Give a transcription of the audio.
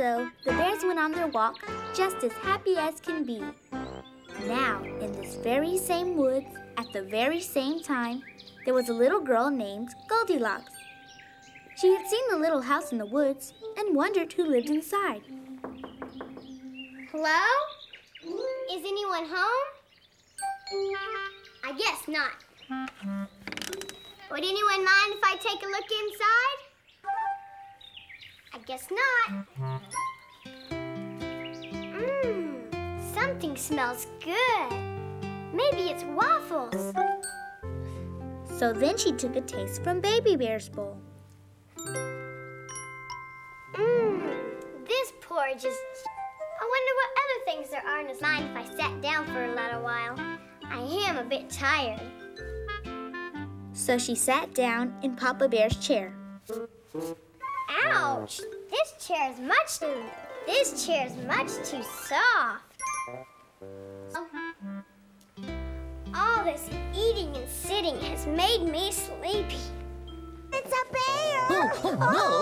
So the bears went on their walk just as happy as can be. Now, in this very same woods, at the very same time, there was a little girl named Goldilocks. She had seen the little house in the woods and wondered who lived inside. Hello? Is anyone home? I guess not. Would anyone mind if I take a look inside? Guess not. Mmm, something smells good. Maybe it's waffles. So then she took a taste from Baby Bear's bowl. Mmm, this porridge is... I wonder what other things there are in his mind if I sat down for a little while. I am a bit tired. So she sat down in Papa Bear's chair. Ouch! This chair is much too... This chair is much too soft. Oh. All this eating and sitting has made me sleepy. It's a bear! Oh, oh no!